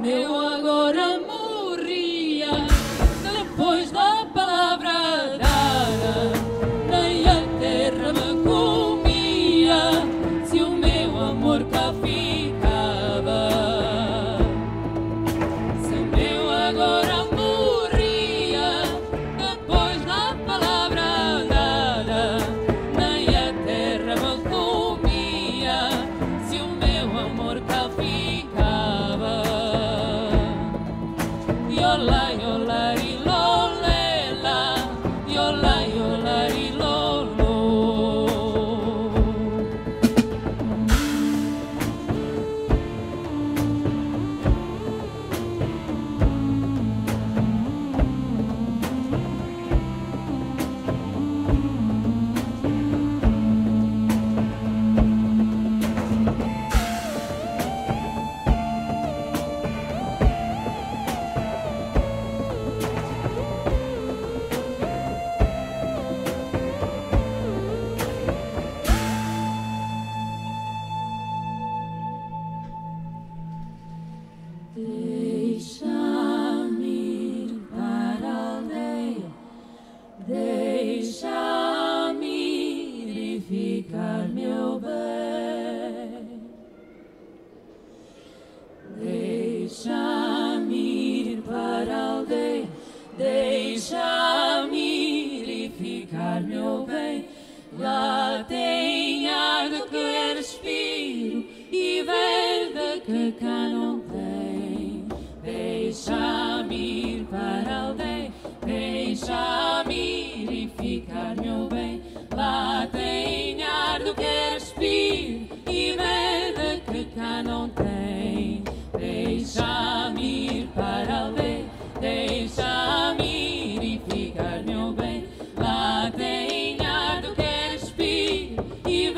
No. Deixa-me ir para a aldeia, deixa-me ir e ficar, meu bem. Lá tem água que eu respiro e verde que cá não tem. Deixa-me ir para a aldeia, deixa-me ir e ficar, meu bem. Lá tem ar do que eu respiro You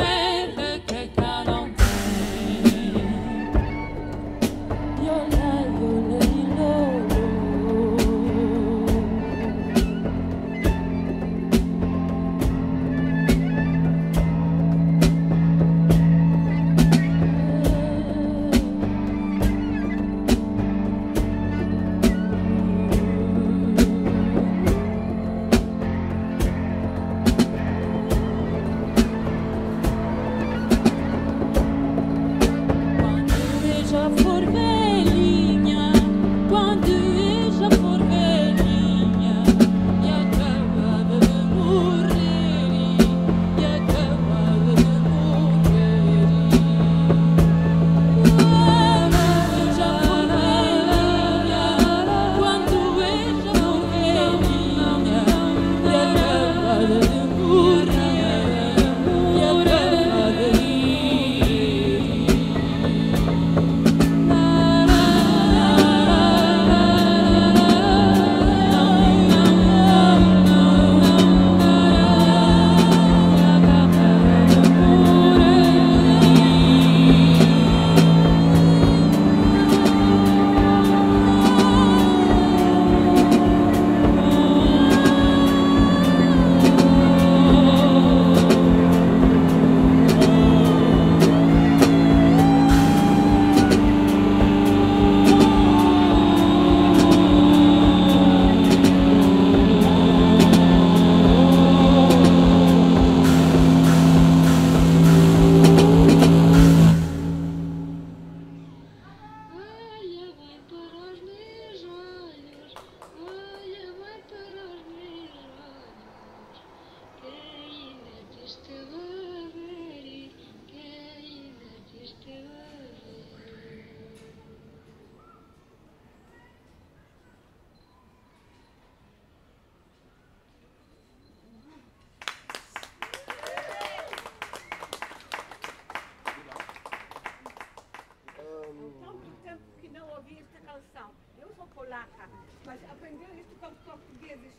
polaca, mas aprendi isto com os portugueses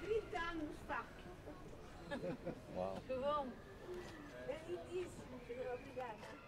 30 anos faz. Uau. Que bom. É lindíssimo. Obrigada.